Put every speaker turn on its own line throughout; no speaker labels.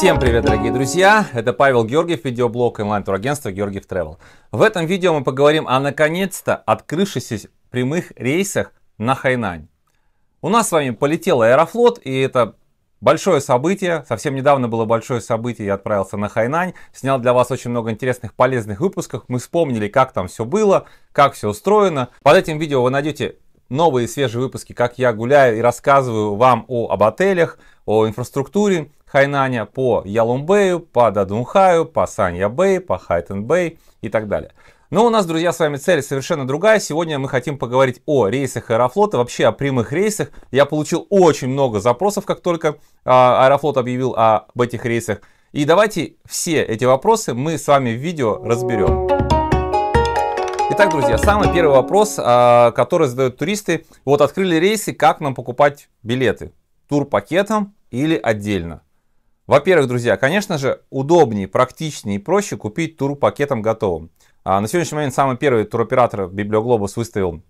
Всем привет, дорогие друзья! Это Павел Георгиев, видеоблог онлайн-турагентства Георгиев Travel. В этом видео мы поговорим о наконец-то открывшихся прямых рейсах на Хайнань. У нас с вами полетел Аэрофлот, и это большое событие. Совсем недавно было большое событие, я отправился на Хайнань, снял для вас очень много интересных, полезных выпусков. Мы вспомнили, как там все было, как все устроено. Под этим видео вы найдете новые свежие выпуски, как я гуляю и рассказываю вам о, об отелях, о инфраструктуре Хайнаня по Ялумбэю, по Дадунхаю, по Санья Бэй, по Хайтен Бэй и так далее. Но у нас, друзья, с вами цель совершенно другая. Сегодня мы хотим поговорить о рейсах Аэрофлота, вообще о прямых рейсах. Я получил очень много запросов, как только а, Аэрофлот объявил об этих рейсах. И давайте все эти вопросы мы с вами в видео разберем. Итак, друзья, самый первый вопрос, а, который задают туристы. Вот открыли рейсы, как нам покупать билеты? Тур-пакетом или отдельно? Во-первых, друзья, конечно же, удобнее, практичнее и проще купить тур-пакетом готовым. А на сегодняшний момент самый первый туроператор Библиоглобус выставил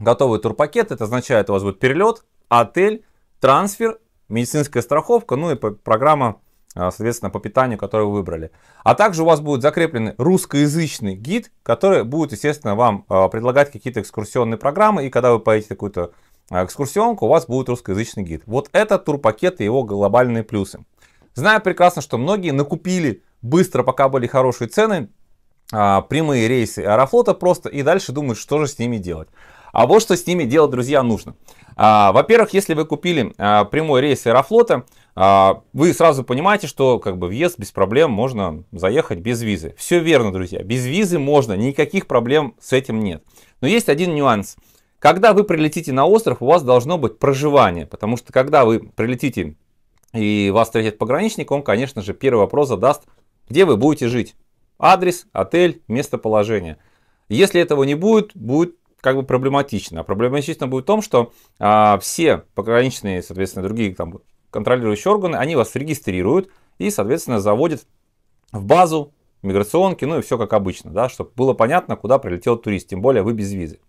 готовый турпакет. Это означает, у вас будет перелет, отель, трансфер, медицинская страховка, ну и программа, а, соответственно, по питанию, которую вы выбрали. А также у вас будет закрепленный русскоязычный гид, который будет, естественно, вам а, предлагать какие-то экскурсионные программы. И когда вы поедете какую-то а, экскурсионку, у вас будет русскоязычный гид. Вот это турпакет и его глобальные плюсы. Знаю прекрасно, что многие накупили быстро, пока были хорошие цены, а, прямые рейсы Аэрофлота просто и дальше думают, что же с ними делать. А вот что с ними делать, друзья, нужно. А, во-первых, если вы купили а, прямой рейс Аэрофлота, вы сразу понимаете, что как бы въезд без проблем можно заехать без визы. Все верно, друзья, без визы можно, никаких проблем с этим нет. Но есть один нюанс. Когда вы прилетите на остров, у вас должно быть проживание, потому что когда вы прилетите и вас встретит пограничник, он, конечно же, первый вопрос задаст, где вы будете жить. Адрес, отель, местоположение. Если этого не будет, будет как бы проблематично. Проблематично будет в том, что а, все пограничные, соответственно, другие там контролирующие органы, они вас регистрируют и, соответственно, заводят в базу миграционки, ну и все как обычно, да, чтобы было понятно, куда прилетел турист, тем более вы без визы.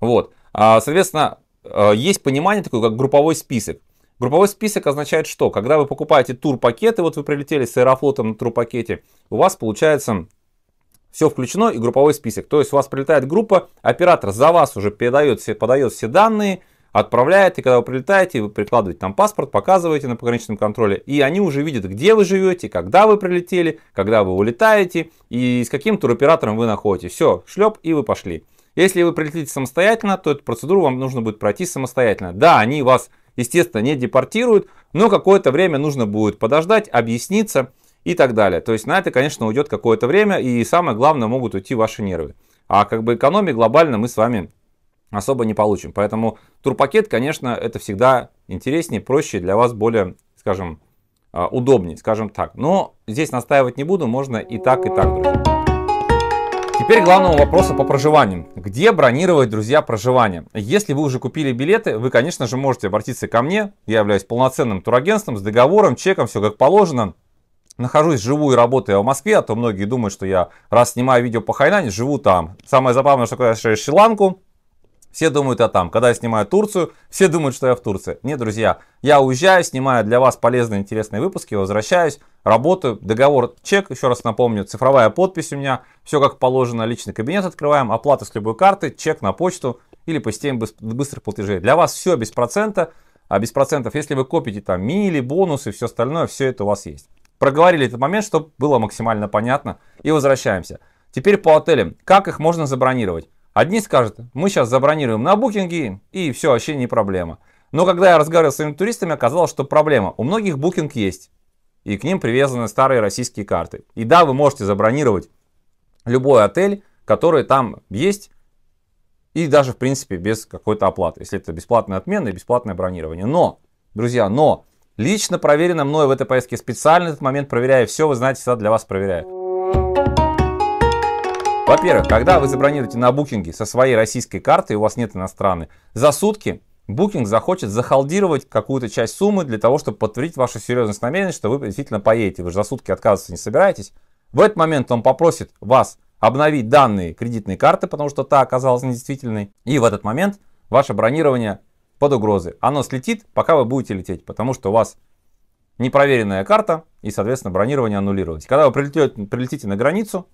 Вот. А, соответственно, а, есть понимание такое, как групповой список. Групповой список означает что? Когда вы покупаете тур-пакеты, вот вы прилетели с Аэрофлотом на тур-пакете, у вас получается все включено и групповой список. То есть у вас прилетает группа, оператор за вас уже передает все, подает все данные, отправляет, и когда вы прилетаете, вы прикладываете там паспорт, показываете на пограничном контроле, и они уже видят, где вы живете, когда вы прилетели, когда вы улетаете, и с каким туроператором вы находитесь. Все, шлеп, и вы пошли. Если вы прилетите самостоятельно, то эту процедуру вам нужно будет пройти самостоятельно. Да, они вас естественно, не депортируют, но какое-то время нужно будет подождать, объясниться и так далее. То есть на это, конечно, уйдет какое-то время, и самое главное, могут уйти ваши нервы. А как бы экономии глобально мы с вами особо не получим. Поэтому турпакет, конечно, это всегда интереснее, проще, для вас более, скажем, а, удобнее, скажем так. Но здесь настаивать не буду, можно и так, и так, друзья. Теперь главного вопроса по проживанию. Где бронировать, друзья, проживание? Если вы уже купили билеты, вы, конечно же, можете обратиться ко мне. Я являюсь полноценным турагентством с договором, чеком, все как положено. Нахожусь, живу и работаю в Москве, а то многие думают, что я раз снимаю видео по Хайнане, живу там. Самое забавное, что когда я Шри-Ланку, все думают, я там. Когда я снимаю Турцию, все думают, что я в Турции. Нет, друзья, я уезжаю, снимаю для вас полезные, интересные выпуски, возвращаюсь, работаю, договор, чек, еще раз напомню, цифровая подпись у меня, все как положено, личный кабинет открываем, оплата с любой карты, чек на почту или по системе быстрых платежей. Для вас все без процента, а без процентов, если вы копите там мили, бонусы, все остальное, все это у вас есть. Проговорили этот момент, чтобы было максимально понятно и возвращаемся. Теперь по отелям. Как их можно забронировать? Одни скажут, мы сейчас забронируем на букинге и все, вообще не проблема. Но когда я разговаривал с своими туристами, оказалось, что проблема. У многих букинг есть. И к ним привязаны старые российские карты. И да, вы можете забронировать любой отель, который там есть. И даже, в принципе, без какой-то оплаты. Если это бесплатная отмена и бесплатное бронирование. Но, друзья, но, лично проверено мной в этой поездке, специально этот момент проверяю. Все, вы знаете, всегда для вас проверяю. Во-первых, когда вы забронируете на букинге со своей российской карты, и у вас нет иностранной, за сутки Booking захочет захалдировать какую-то часть суммы для того, чтобы подтвердить вашу серьезность намерения, что вы действительно поедете. Вы же за сутки отказываться не собираетесь. В этот момент он попросит вас обновить данные кредитной карты, потому что та оказалась недействительной. И в этот момент ваше бронирование под угрозой. Оно слетит, пока вы будете лететь, потому что у вас непроверенная карта и, соответственно, бронирование аннулировать. Когда вы прилетите, прилетите на границу,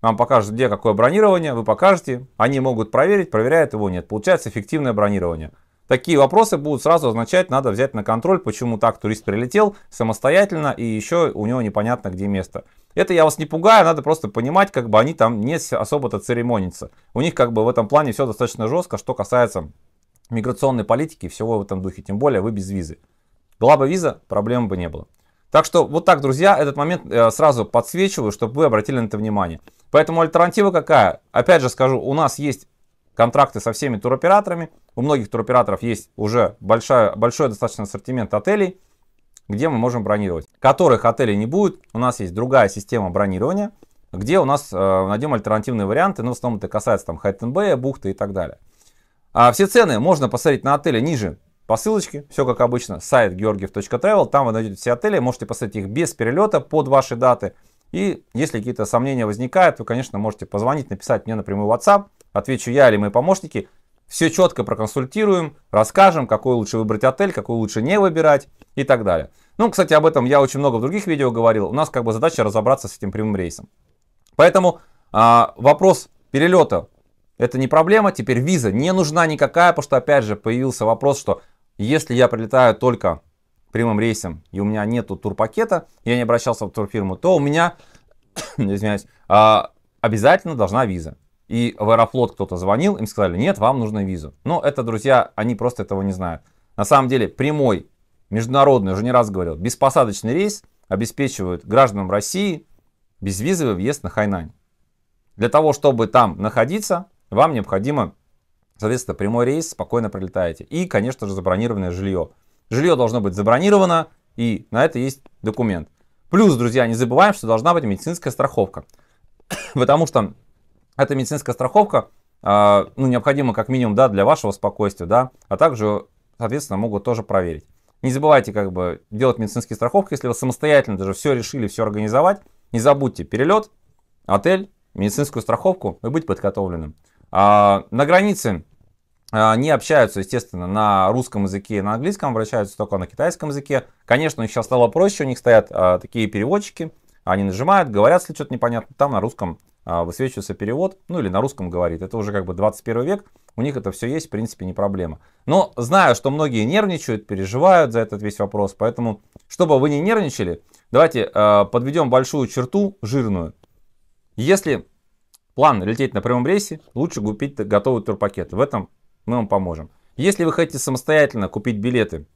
вам покажут, где какое бронирование, вы покажете, они могут проверить, проверяют его, нет. Получается эффективное бронирование. Такие вопросы будут сразу означать, надо взять на контроль, почему так турист прилетел самостоятельно и еще у него непонятно где место. Это я вас не пугаю, надо просто понимать, как бы они там не особо-то церемонятся. У них как бы в этом плане все достаточно жестко, что касается миграционной политики и всего в этом духе. Тем более вы без визы. Была бы виза, проблем бы не было. Так что вот так, друзья, этот момент э, сразу подсвечиваю, чтобы вы обратили на это внимание. Поэтому альтернатива какая? Опять же скажу, у нас есть контракты со всеми туроператорами. У многих туроператоров есть уже большая, большой достаточно ассортимент отелей, где мы можем бронировать. Которых отелей не будет, у нас есть другая система бронирования, где у нас э, найдем альтернативные варианты, но в основном это касается там Хайтенбея, бухты и так далее. А все цены можно посмотреть на отели ниже по ссылочке, все как обычно, сайт georgiev.travel, там вы найдете все отели, можете посмотреть их без перелета под ваши даты. И если какие-то сомнения возникают, вы, конечно, можете позвонить, написать мне напрямую в WhatsApp, отвечу я или мои помощники. Все четко проконсультируем, расскажем, какой лучше выбрать отель, какой лучше не выбирать и так далее. Ну, кстати, об этом я очень много в других видео говорил. У нас как бы задача разобраться с этим прямым рейсом. Поэтому а, вопрос перелета это не проблема. Теперь виза не нужна никакая, потому что опять же появился вопрос, что если я прилетаю только прямым рейсом и у меня нету турпакета, я не обращался в турфирму, то у меня, извиняюсь, а, обязательно должна виза и в Аэрофлот кто-то звонил, им сказали, нет, вам нужна виза. Но это, друзья, они просто этого не знают. На самом деле, прямой, международный, уже не раз говорил, беспосадочный рейс обеспечивают гражданам России безвизовый въезд на Хайнань. Для того, чтобы там находиться, вам необходимо, соответственно, прямой рейс, спокойно прилетаете. И, конечно же, забронированное жилье. Жилье должно быть забронировано, и на это есть документ. Плюс, друзья, не забываем, что должна быть медицинская страховка. Потому что эта медицинская страховка а, ну, необходима как минимум да, для вашего спокойствия, да, а также, соответственно, могут тоже проверить. Не забывайте как бы делать медицинские страховки, если вы самостоятельно даже все решили, все организовать. Не забудьте перелет, отель, медицинскую страховку и быть подготовленным. А, на границе не общаются, естественно, на русском языке и на английском, обращаются только на китайском языке. Конечно, сейчас стало проще, у них стоят а, такие переводчики, они нажимают, говорят, если что-то непонятно, там на русском а, высвечивается перевод, ну или на русском говорит. Это уже как бы 21 век, у них это все есть, в принципе, не проблема. Но знаю, что многие нервничают, переживают за этот весь вопрос, поэтому, чтобы вы не нервничали, давайте э, подведем большую черту жирную. Если план лететь на прямом рейсе, лучше купить готовый турпакет. В этом мы вам поможем. Если вы хотите самостоятельно купить билеты,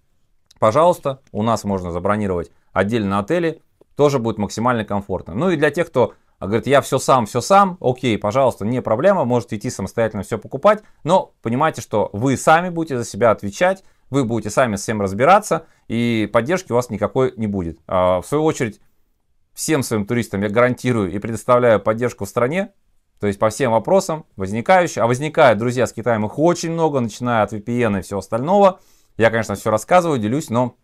пожалуйста, у нас можно забронировать отдельно отели, тоже будет максимально комфортно. Ну и для тех, кто а говорит, я все сам, все сам, окей, пожалуйста, не проблема, можете идти самостоятельно все покупать, но понимайте, что вы сами будете за себя отвечать, вы будете сами с всем разбираться, и поддержки у вас никакой не будет. А в свою очередь, всем своим туристам я гарантирую и предоставляю поддержку в стране, то есть по всем вопросам возникающие. А возникает, друзья, с Китаем их очень много, начиная от VPN и всего остального. Я, конечно, все рассказываю, делюсь, но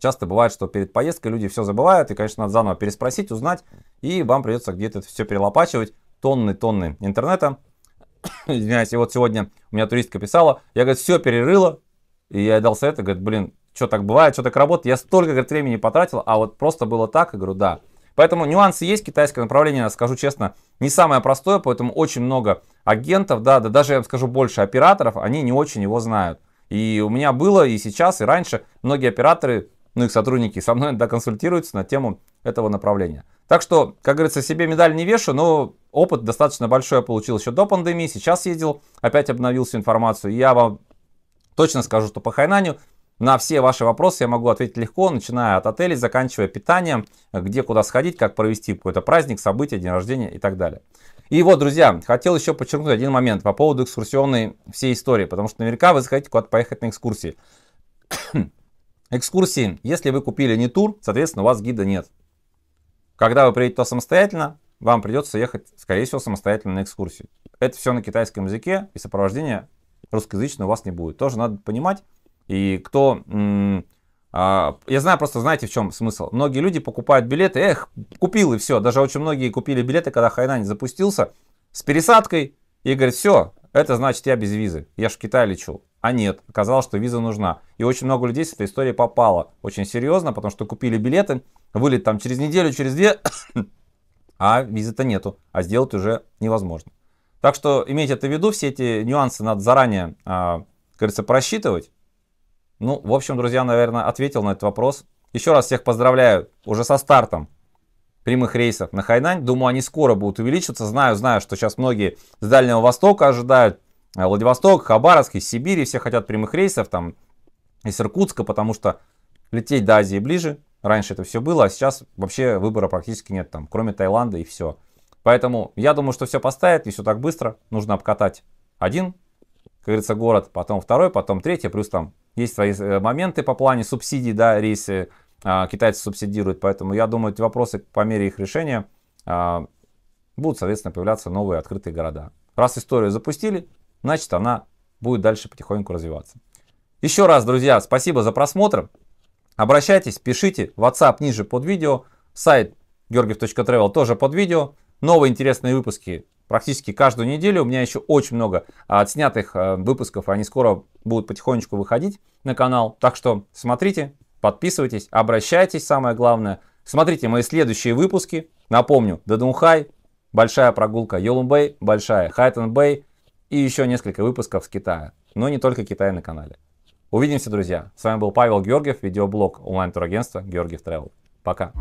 Часто бывает, что перед поездкой люди все забывают, и, конечно, надо заново переспросить, узнать, и вам придется где-то все перелопачивать, тонны-тонны интернета. Извиняюсь, и вот сегодня у меня туристка писала, я, говорит, все перерыла, и я дал совет, и говорит, блин, что так бывает, что так работает, я столько, говорит, времени потратил, а вот просто было так, я говорю, да. Поэтому нюансы есть, китайское направление, скажу честно, не самое простое, поэтому очень много агентов, да, да даже я скажу больше операторов, они не очень его знают. И у меня было и сейчас, и раньше многие операторы ну, их сотрудники со мной консультируются на тему этого направления. Так что, как говорится, себе медаль не вешу, но опыт достаточно большой я получил еще до пандемии. Сейчас ездил, опять обновил всю информацию. Я вам точно скажу, что по Хайнаню на все ваши вопросы я могу ответить легко, начиная от отелей, заканчивая питанием, где куда сходить, как провести какой-то праздник, событие, день рождения и так далее. И вот, друзья, хотел еще подчеркнуть один момент по поводу экскурсионной всей истории, потому что наверняка вы захотите куда-то поехать на экскурсии. Экскурсии. Если вы купили не тур, соответственно, у вас гида нет. Когда вы приедете самостоятельно, вам придется ехать, скорее всего, самостоятельно на экскурсию. Это все на китайском языке, и сопровождения русскоязычного у вас не будет. Тоже надо понимать. И кто... А, я знаю, просто знаете, в чем смысл. Многие люди покупают билеты, эх, купил и все. Даже очень многие купили билеты, когда Хайнань запустился, с пересадкой, и говорят, все, это значит я без визы, я ж в Китай лечу. а нет, оказалось, что виза нужна. И очень много людей с этой историей попало. Очень серьезно, потому что купили билеты, вылет там через неделю, через две, а визы-то нету, а сделать уже невозможно. Так что имейте это в виду, все эти нюансы надо заранее, а, говорится, просчитывать. Ну, в общем, друзья, наверное, ответил на этот вопрос. Еще раз всех поздравляю уже со стартом прямых рейсов на Хайнань. Думаю, они скоро будут увеличиваться. Знаю, знаю, что сейчас многие с Дальнего Востока ожидают. Э, Владивосток, Хабаровск, из Сибири, все хотят прямых рейсов, там, из Иркутска, потому что лететь до Азии ближе. Раньше это все было, а сейчас вообще выбора практически нет там, кроме Таиланда и все. Поэтому я думаю, что все поставят, и все так быстро. Нужно обкатать один, как говорится, город, потом второй, потом третий, плюс там есть свои э, моменты по плане субсидий, да, рейсы а, китайцы субсидируют, поэтому я думаю, эти вопросы по мере их решения а, будут, соответственно, появляться новые открытые города. Раз историю запустили, значит она будет дальше потихоньку развиваться. Еще раз, друзья, спасибо за просмотр. Обращайтесь, пишите, WhatsApp ниже под видео, сайт georgiev.travel тоже под видео. Новые интересные выпуски практически каждую неделю. У меня еще очень много отснятых э, выпусков, они скоро будут потихонечку выходить на канал. Так что смотрите, Подписывайтесь, обращайтесь, самое главное. Смотрите мои следующие выпуски. Напомню, Дадунхай, большая прогулка Йолумбэй, большая Хайтон Бэй и еще несколько выпусков с Китая. Но не только Китай на канале. Увидимся, друзья. С вами был Павел Георгиев, видеоблог онлайн-турагентства Георгиев Travel. Пока.